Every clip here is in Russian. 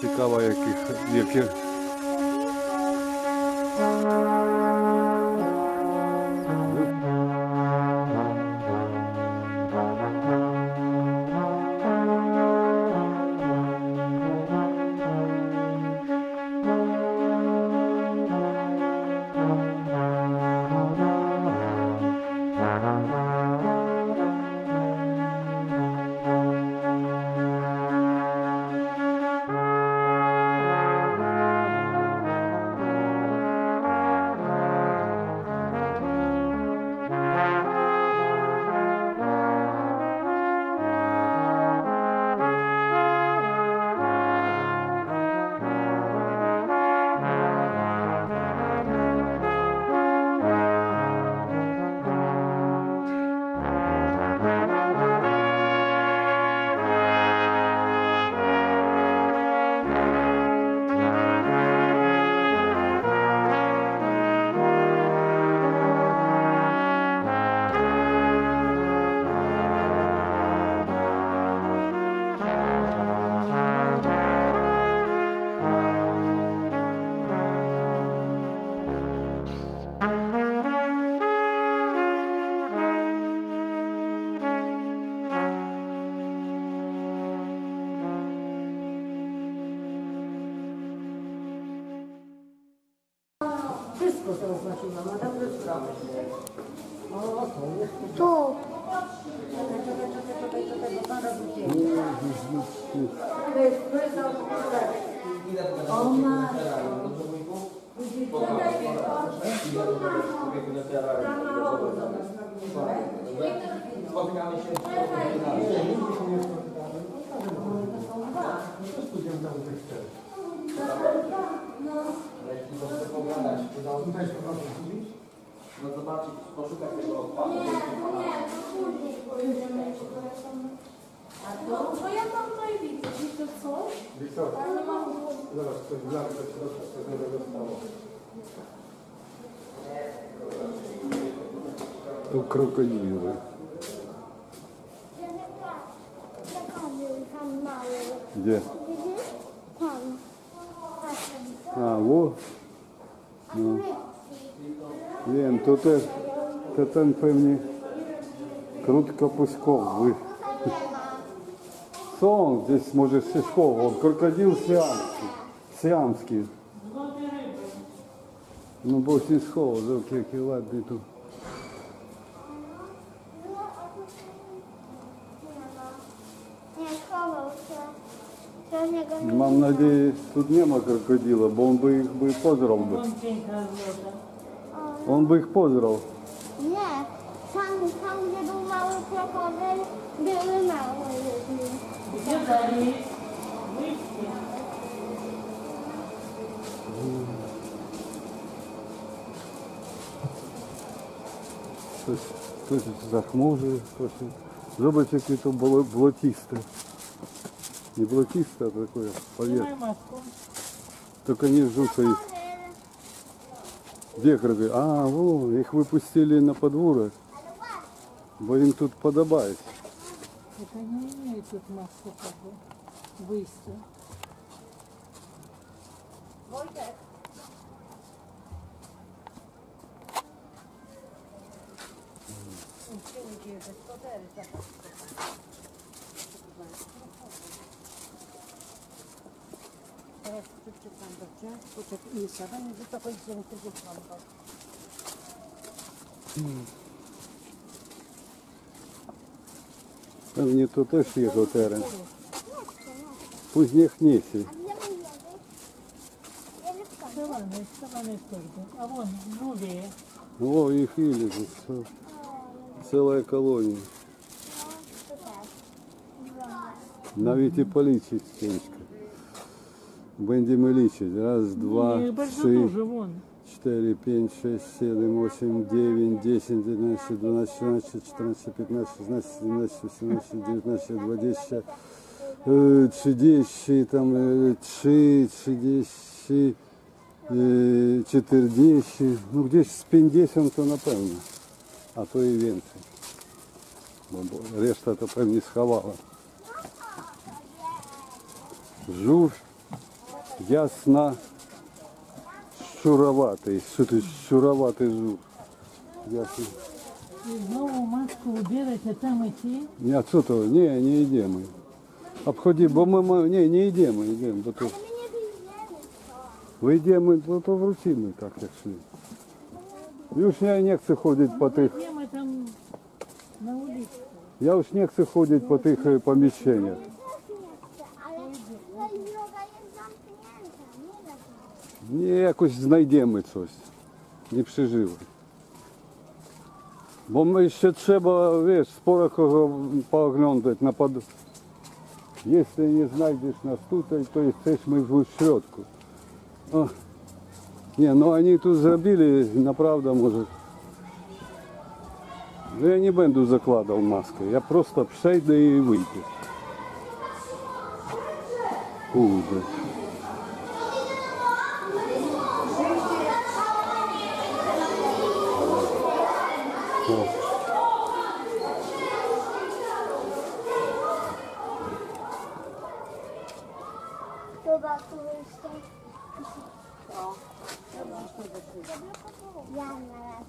цікаво, яких, яких. Wszystko to oznaczyłam, a tam już sprawy. O, to jest tu. Czekaj, czekaj, czekaj, czekaj, czekaj, bo pan robi zdjęcie. To jest, to jest autobus. O. Spotykamy się tutaj spróbować zrobić? No zobaczyć, poszukać tego odpadu. Nie, nie, to później pójdziemy. A to? No, bo ja tam tutaj widzę. Wiecie co? Wiesz co? Ale mam... Zobacz, coś dla mnie, coś do tego dostało. To krokodile. Gdzie? Tam. A, ło. Może się schował, krokodyl syamski. Syamski. No bo się schował, zobacz jaki ładny tu. Nie, schował się. To z niego nie Mam nadzieję, тут ma krokodyla, bo on by ich by pożrał by. On by ich pożrał. Nie. Tam, tam gdzie był mały krokodyl, były małe ludzi. Ktoś, ktoś zachmurzy, ktoś... Zobacz, jakie to było блатисто. Не блатисто, а такое поверх. Только не их. Крокодилы? А, во, их выпустили на подворок. Бо им тут подобает. Это не имеет тут массу как бы выйти. Teraz przeczytam, dobrze? Poczekaj, nie siadam, nie wysoko się nie przeczytam. Pewnie to też jego teren. Pусть niech niesie. Schowany, schowany w torbie. A won, drugie. О, их или тут всё. Целая колония. Навіть і полічить стіночка. Будемо лічити. Раз, два, Не, три, dużo, won. 4, 5, 6, 7, 8, 9, 10, 11, 12, 13, 14, 15, 16, 17, 18, 19, 20, е, 30, там, е, 3, 30, е, 40, ну gdzieś z 50 to na pewno, a to i więcej. Bo, bo reszta to pewnie schowała. Żółw Ясно. Щуроватий. Що ти щуроватий жук? Ясно. І знову маску уберете, там іти. Ні, що то? Ні, не йдемо. Обходи, бо ми, ми ні, не йдемо, йдемо. Бо то, Мені біжені. ви йдемо, бо то в руці ми так як шли. Już nie, nie chcę chodzić po tych, Йдемо там на вулиці. ja już nie chcę chodzić po tych e, якось знайдемо щось. не живо. Бо ми ще треба, віж, спора кого пооглядати на поду. Якщо не знайдеш нас тут, то і це ж ми в щетку. О. Не, ну вони тут зробили, направда може. Ну, я не буду закладав маски, я просто пшейду і вийду. Ужас. Chyba tu jeszcze. Ja na raz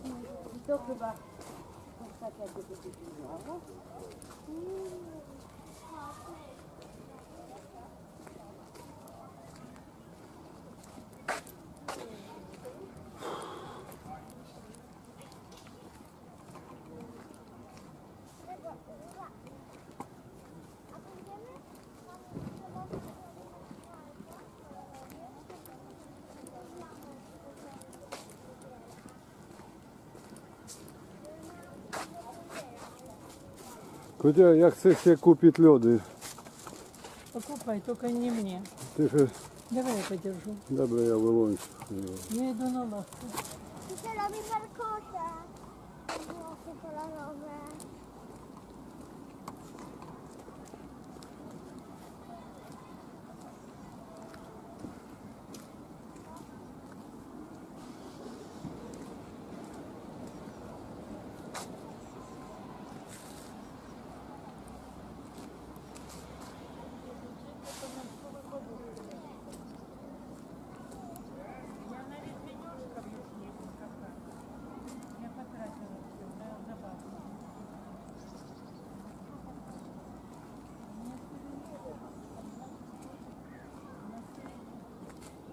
Хотя я chcę себе купить лёды. Покупай, тільки не мені. Тихо, Давай я подержу. добре, я вилончу. Я йду на лавку. Warkocze. Włosy kolorowe. Я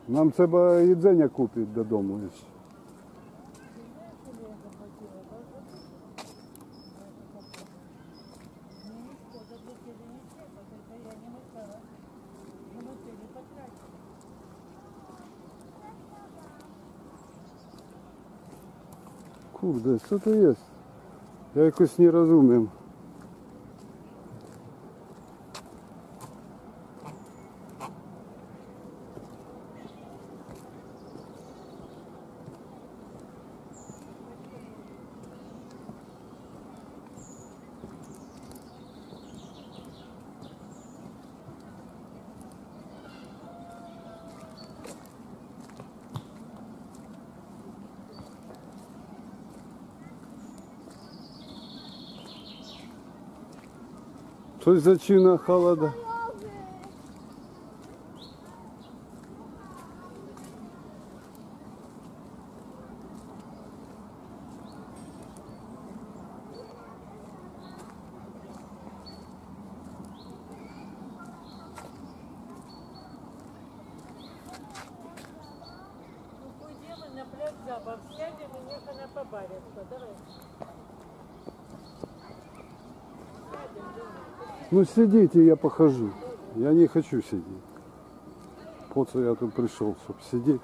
Нам треба їдзення купити додому. Курда, що то є? Я якось не розумію. Coś zaczyna холода. Забав, сядем и нехай побарятся. Давай. Сядем, давай. Ну сидите, я похожу. Я не хочу сидеть. Вот я тут пришел, чтобы сидеть.